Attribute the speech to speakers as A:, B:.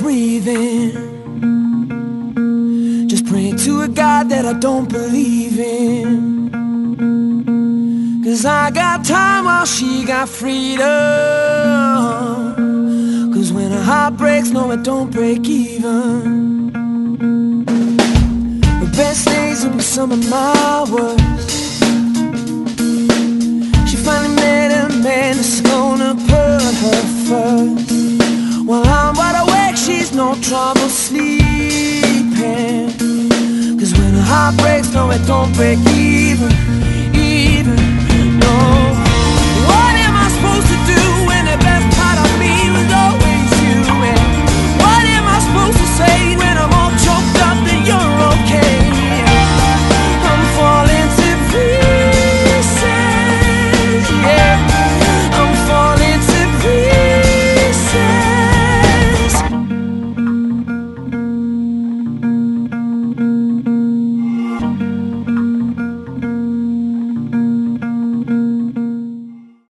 A: breathing. Just praying to a God that I don't believe in. Cause I got time while she got freedom. Cause when a heart breaks, no, it don't break even. The best days will be some of my worst. No trouble sleeping. Cause when a heart breaks, no, it don't break even.